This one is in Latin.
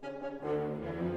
tac tac